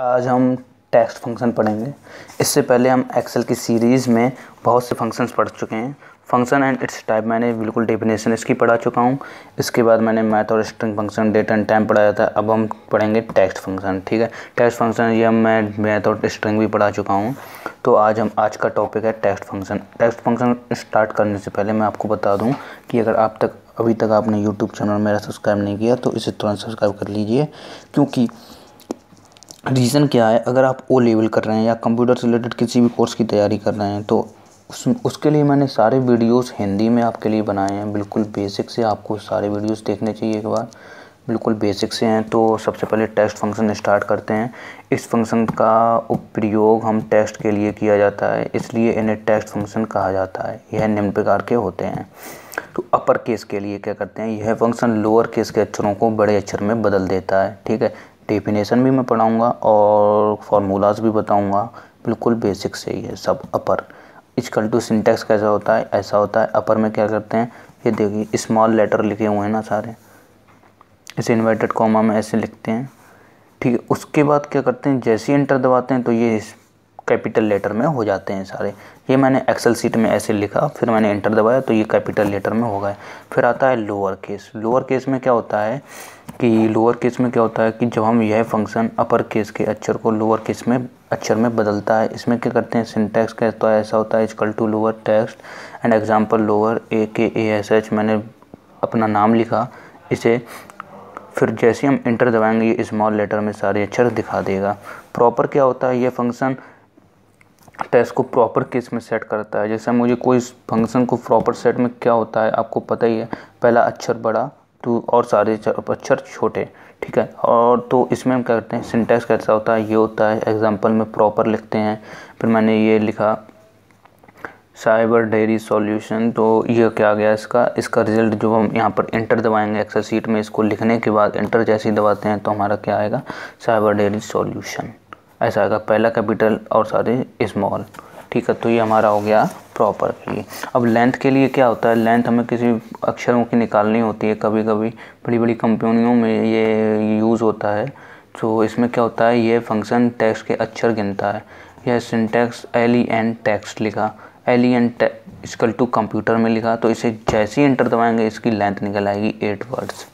आज हम text function पढ़ेंगे। इससे पहले हम एक्सेल की सीरीज़ में बहुत से फ़ंक्शंस पढ़ चुके हैं। फ़ंक्शन एंड इट्स टाइप मैंने बिल्कुल डेफिनेशन इसकी पढ़ा चुका हूँ। इसके बाद मैंने मैथ और string function date and time पढ़ाया था। अब हम पढ़ेंगे टेक्स्ट फ़ंक्शन ठीक है? टेक्स्ट फ़ंक्शन ये मैं मैथ और स्ट्रिंग भी पढ़ा चुका हूँ। तो आज हम, आज का टॉपिक है text function text function start करने से पहले मैं आपको बता दूँ कि अगर आप तक, अभी तक आपने यूट्यूब चैनल मेरा सब्सक्राइब नहीं किया तो इसे तुरंत सब्सक्राइब कर लीजिए। क्योंकि रीज़न क्या है? अगर आप ओ लेवल कर रहे हैं या कंप्यूटर से रिलेटेड किसी भी कोर्स की तैयारी कर रहे हैं तो उस, उसके लिए मैंने सारे वीडियोस हिंदी में आपके लिए बनाए हैं। बिल्कुल बेसिक से आपको सारे वीडियोस देखने चाहिए एक बार। बिल्कुल बेसिक से हैं तो सबसे पहले टेक्स्ट फ़ंक्शन स्टार्ट करते हैं। इस फ़ंक्शन का उपयोग हम टेस्ट के लिए किया जाता है, इसलिए इन्हें टेक्स्ट फ़ंक्शन कहा जाता है। यह निम्न प्रकार के होते हैं। तो अपर केस के लिए क्या करते हैं? यह फ़ंक्शन लोअर केस के अक्षरों को बड़े अक्षर में बदल देता है, ठीक है? डेफिनेशन भी मैं पढ़ाऊँगा और फार्मूलाज भी बताऊँगा। बिल्कुल बेसिक से ही है, सब अपर इजकल टू सिंटेक्स कैसा होता है, ऐसा होता है। अपर में क्या करते हैं? ये देखिए स्मॉल लेटर लिखे हुए हैं ना सारे। इसे इन्वर्टेड कॉमा में ऐसे लिखते हैं। ठीक है, उसके बाद क्या करते हैं? जैसे ही इंटर दबाते हैं तो ये कैपिटल लेटर में हो जाते हैं सारे। ये मैंने एक्सेल सीट में ऐसे लिखा, फिर मैंने इंटर दबाया तो ये कैपिटल लेटर में हो गए। फिर आता है लोअर केस लोअर केस में क्या होता है कि लोअर केस में क्या होता है कि जब हम यह फ़ंक्शन अपर केस के अक्षर को लोअर केस में, अक्षर में बदलता है, इसमें क्या करते हैं सिंटेक्स का तो ऐसा होता है equal to lower text and example lower A K A S H मैंने अपना नाम लिखा। इसे फिर जैसे हम इंटर दबाएँगे, ये स्मॉल लेटर में सारे अक्षर दिखा देगा। प्रॉपर क्या होता है, ये फ़ंक्शन टेस्ट को प्रॉपर केस में सेट करता है। जैसे मुझे कोई फ़ंक्शन को प्रॉपर सेट में क्या होता है, आपको पता ही है। पहला अक्षर बड़ा तो और सारे अक्षर छोटे, ठीक है? और तो इसमें हम क्या करते हैं? सिंटेक्स कैसा होता है? ये होता है एग्जांपल में प्रॉपर लिखते हैं। फिर मैंने ये लिखा साइबर डेयरी सॉल्यूशन तो ये क्या गया इसका? इसका रिज़ल्ट जो हम यहाँ पर इंटर दबाएँगे एक्सेल सीट में, इसको लिखने के बाद इंटर जैसे ही दबाते हैं तो हमारा क्या आएगा? साइबर डेयरी सॉल्यूशन ऐसा आएगा पहला कैपिटल और सारे स्मॉल ठीक है तो ये हमारा हो गया प्रॉपर के लिए अब लेंथ के लिए क्या होता है? लेंथ हमें किसी अक्षरों की निकालनी होती है। कभी कभी बड़ी बड़ी कंपनियों में ये यूज़ होता है। तो इसमें क्या होता है? ये फ़ंक्शन टेक्स्ट के अक्षर गिनता है। यह syntax L E N text लिखा। L E N equal to computer में लिखा। तो इसे जैसे ही इंटर दबाएँगे, इसकी लेंथ निकल आएगी एट वर्ड्स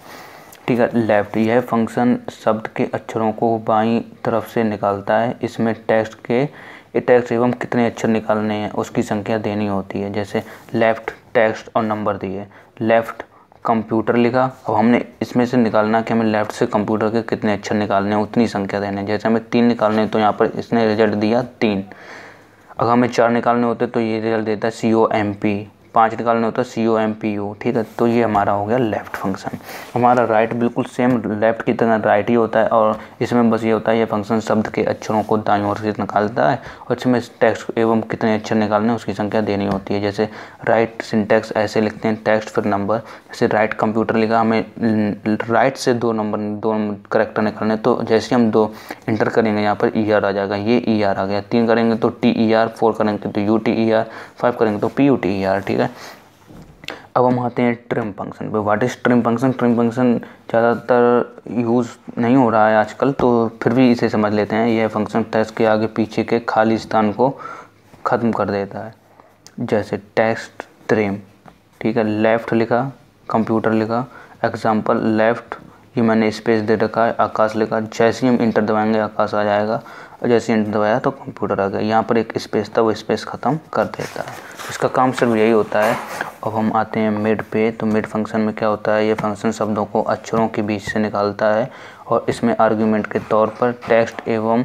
ठीक है लेफ़्ट यह फ़ंक्शन शब्द के अक्षरों को बाईं तरफ़ से निकालता है। इसमें टेक्स्ट के टेक्स्ट एवं कितने अक्षर निकालने हैं, उसकी संख्या देनी होती है। जैसे लेफ़्ट टेक्स्ट और नंबर दिए। लेफ़्ट कंप्यूटर लिखा। अब हमने इसमें से निकालना कि हमें लेफ़्ट से कंप्यूटर के कितने अक्षर निकालने हैं, उतनी संख्या देने हैं। जैसे हमें तीन निकालने हैं तो यहाँ पर इसने रिज़ल्ट दिया तीन। अगर हमें चार निकालने होते तो ये रिज़ल्ट देता है सी ओ एम पी पाँच निकालना होता है C O M P U ठीक है? तो ये हमारा हो गया लेफ़्ट फ़ंक्शन हमारा राइट बिल्कुल सेम लेफ़्ट की तरह राइट ही होता है और इसमें बस ये होता है, ये फ़ंक्शन शब्द के अक्षरों को दाई ओर से निकालता है और इसमें टेक्स्ट एवं कितने अक्षर निकालने उसकी संख्या देनी होती है। जैसे राइट सिंटेक्स ऐसे लिखते हैं टेक्स्ट फिर नंबर जैसे राइट कंप्यूटर लिखा, हमें राइट से दो नंबर दो करेक्टर निकालने तो जैसे हम दो इंटर करेंगे, यहाँ पर ई e आर आ जाएगा, ये ई e आर आ गया। तीन करेंगे तो टी ई आर फोर करेंगे तो U T E R five करेंगे तो P U T E R ठीक है? अब हम आते हैं ट्रिम फ़ंक्शन पे। What is trim function trim function ज़्यादातर यूज़ नहीं हो रहा है आजकल तो फिर भी इसे समझ लेते हैं। यह फ़ंक्शन टेक्स्ट के आगे पीछे के खाली स्थान को ख़त्म कर देता है। जैसे टेक्स्ट ट्रिम ठीक है? लेफ़्ट लिखा कंप्यूटर लिखा। एग्ज़ाम्पल लेफ़्ट ये मैंने स्पेस दे रखा है, आकाश लिखा जैसे ही हम इंटर दबाएँगे, आकाश आ जाएगा। और जैसे इंटर दबाया तो कंप्यूटर आ गया। यहाँ पर एक स्पेस था, वो स्पेस ख़त्म कर देता है। इसका काम सिर्फ़ यही होता है। अब हम आते हैं मिड पे तो मिड फ़ंक्शन में क्या होता है? ये फ़ंक्शन शब्दों को अक्षरों के बीच से निकालता है। और इसमें आर्ग्यूमेंट के तौर पर टेक्स्ट एवं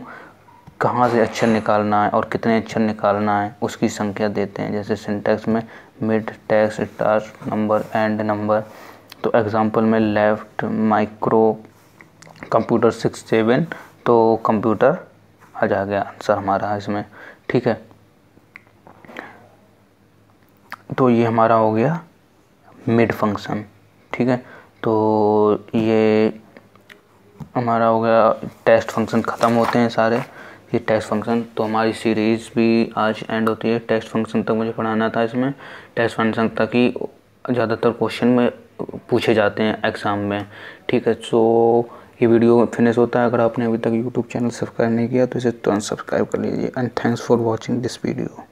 कहाँ से अक्षर निकालना है और कितने अक्षर निकालना है, उसकी संख्या देते हैं। जैसे सिंटेक्स में mid text start number and number तो एग्ज़ाम्पल में left micro computer six seven तो कंप्यूटर आ जा गया आंसर हमारा इसमें, ठीक है? तो ये हमारा हो गया मिड फ़ंक्शन ठीक है? तो ये हमारा हो गया टेस्ट फ़ंक्शन ख़त्म होते हैं सारे, ये टेस्ट फ़ंक्शन तो हमारी सीरीज़ भी आज एंड होती है। टेस्ट फ़ंक्शन तक मुझे पढ़ाना था इसमें। टेस्ट फ़ंक्शन तक ही ज़्यादातर क्वेश्चन में पूछे जाते हैं एग्ज़ाम में, ठीक है? सो ये वीडियो फिनिश होता है। अगर आपने अभी तक यूट्यूब चैनल सब्सक्राइब नहीं किया तो इसे तुरंत सब्सक्राइब कर लीजिए। And thanks for watching this video